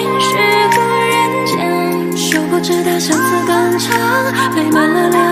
便是故人间殊不知他相思断肠堆满了脸